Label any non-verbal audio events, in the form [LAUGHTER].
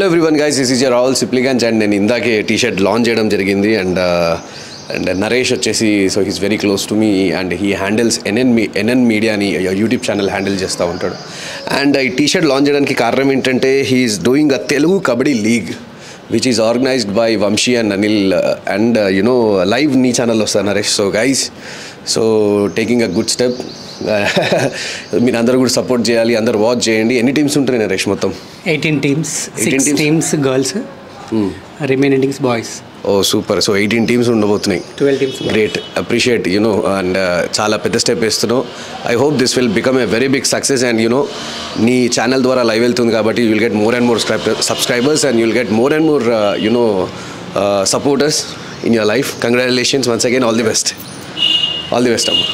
Hello everyone guys this is your all Sipligunj and నేను ఇందాకే tea shirt launch చేయడం జరిగింది అండ్ అండ్ నరేష్ వచ్చేసి so he's very close to me and he handles NN me NN మీడియాని YouTube channel handle చేస్తూ ఉంటాడు. And ఈ T shirt launch చేయడానికి కారణం ఏంటంటే he's doing a Telugu kabaddi league which is organised by Vamshi and Anil and you know live నీ channel వస్తారు Naresh so guys so taking a good step [LAUGHS] మీరు అందరూ కూడా సపోర్ట్ చేయాలి అందరు వాచ్ చేయండి. ఎన్ని టీమ్స్ ఉంటాయి నరేష్ మొత్తం? Eighteen teams 18 six? Teams girls remaining teams boys oh super so eighteen teams ఉండబోతున్నాయి. Twelve teams great appreciate you know and చాలా పెద్ద స్టెప్ వేస్తున్నావు. I hope this will become a very big success and you know నీ channel ద్వారా live వెళ్తుంది కాబట్టి you will get more and more subscribers and you will get more and more you know supporters in your life congratulations once again all the best all the best అమ్మా.